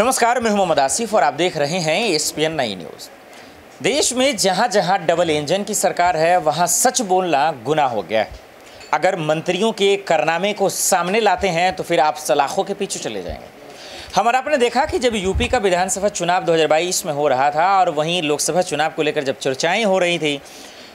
नमस्कार, मैं मोहम्मद आसिफ और आप देख रहे हैं एस पी एन नई न्यूज़। देश में जहाँ जहाँ डबल इंजन की सरकार है, वहाँ सच बोलना गुना हो गया है। अगर मंत्रियों के करनामे को सामने लाते हैं तो फिर आप सलाखों के पीछे चले जाएँगे। हमारा आपने देखा कि जब यूपी का विधानसभा चुनाव 2022 में हो रहा था, और वहीं लोकसभा चुनाव को लेकर जब चर्चाएँ हो रही थी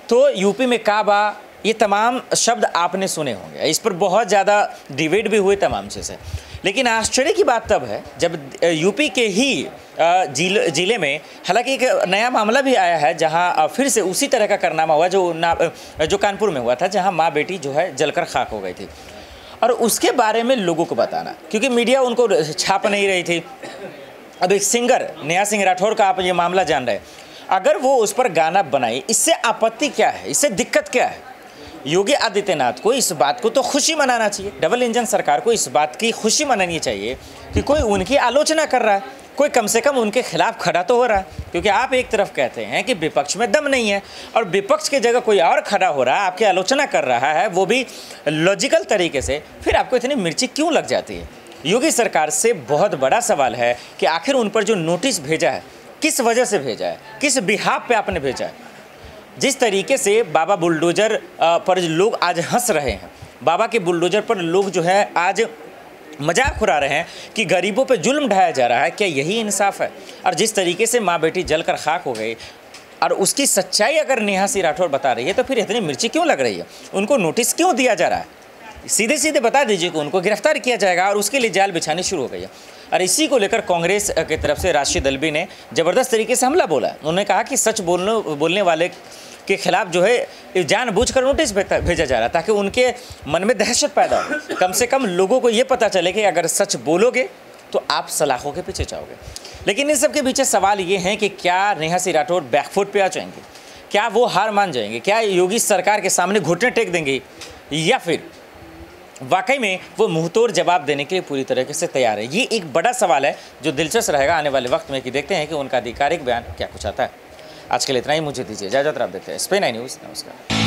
तो यूपी में काबा ये तमाम शब्द आपने सुने होंगे। इस पर बहुत ज़्यादा डिबेट भी हुए तमाम चीज़ें। लेकिन आश्चर्य की बात तब है, जब यूपी के ही ज़िले ज़िले में हालाँकि एक नया मामला भी आया है, जहाँ फिर से उसी तरह का करनामा हुआ जो ना जो कानपुर में हुआ था, जहाँ माँ बेटी जो है जलकर खाक हो गई थी। और उसके बारे में लोगों को बताना, क्योंकि मीडिया उनको छाप नहीं रही थी। अब एक सिंगर नया सिंह राठौर का आप ये मामला जान रहे अगर वो उस पर गाना बनाए, इससे आपत्ति क्या है? इससे दिक्कत क्या है? योगी आदित्यनाथ को इस बात को तो खुशी मनाना चाहिए। डबल इंजन सरकार को इस बात की खुशी मनानी चाहिए कि कोई उनकी आलोचना कर रहा है। कोई कम से कम उनके खिलाफ खड़ा तो हो रहा है, क्योंकि आप एक तरफ़ कहते हैं कि विपक्ष में दम नहीं है और विपक्ष की जगह कोई और खड़ा हो रहा है, आपकी आलोचना कर रहा है, वो भी लॉजिकल तरीके से, फिर आपको इतनी मिर्ची क्यों लग जाती है? योगी सरकार से बहुत बड़ा सवाल है कि आखिर उन पर जो नोटिस भेजा है, किस वजह से भेजा है? किस बिहाब पे आपने भेजा है? जिस तरीके से बाबा बुलडोजर पर लोग आज हंस रहे हैं। बाबा के बुलडोजर पर लोग जो है आज मज़ाक उड़ा रहे हैं कि गरीबों पर जुल्म ढाया जा रहा है, क्या यही इंसाफ है? और जिस तरीके से माँ बेटी जलकर खाक हो गई, और उसकी सच्चाई अगर नेहा सिंह राठौर बता रही है तो फिर इतनी मिर्ची क्यों लग रही है? उनको नोटिस क्यों दिया जा रहा है? सीधे सीधे बता दीजिए कि उनको गिरफ़्तार किया जाएगा और उसके लिए जाल बिछानी शुरू हो गई है। और इसी को लेकर कांग्रेस की तरफ़ से राष्ट्रीय दलबी ने ज़बरदस्त तरीके से हमला बोला उन्होंने कहा कि सच बोलने बोलने वाले के खिलाफ जो है जानबूझकर नोटिस भेजा जा रहा है ताकि उनके मन में दहशत पैदा हो। कम से कम लोगों को ये पता चले कि अगर सच बोलोगे तो आप सलाखों के पीछे जाओगे। लेकिन इन सब के पीछे सवाल ये हैं कि क्या नेहा सिंह राठौर बैकफुट पे आ जाएँगे? क्या वो हार मान जाएँगे? क्या योगी सरकार के सामने घुटने टेक देंगे? या फिर वाकई में वो मुंहतोड़ जवाब देने के लिए पूरी तरीके से तैयार है। ये एक बड़ा सवाल है जो दिलचस्प रहेगा आने वाले वक्त में कि देखते हैं कि उनका आधिकारिक बयान क्या कुछ आता है। आज के लिए इतना ही, मुझे दीजिए इजाज़त, आप देखते हैं स्पेन आई न्यूज़। नमस्कार।